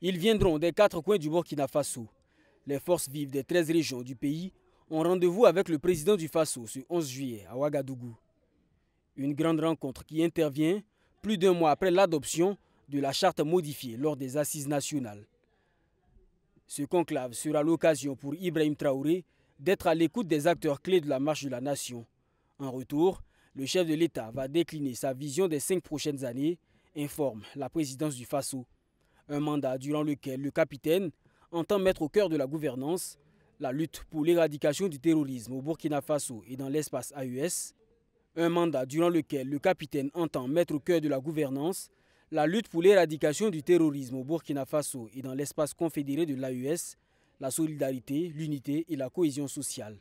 Ils viendront des quatre coins du Burkina Faso. Les forces vives des 13 régions du pays ont rendez-vous avec le président du Faso ce 11 juillet à Ouagadougou. Une grande rencontre qui intervient plus d'un mois après l'adoption de la charte modifiée lors des assises nationales. Ce conclave sera l'occasion pour Ibrahim Traoré d'être à l'écoute des acteurs clés de la marche de la nation. En retour, le chef de l'État va décliner sa vision des cinq prochaines années, informe la présidence du Faso. Un mandat durant lequel le capitaine entend mettre au cœur de la gouvernance la lutte pour l'éradication du terrorisme au Burkina Faso et dans l'espace AES. Un mandat durant lequel le capitaine entend mettre au cœur de la gouvernance la lutte pour l'éradication du terrorisme au Burkina Faso et dans l'espace confédéré de l'AES, la solidarité, l'unité et la cohésion sociale.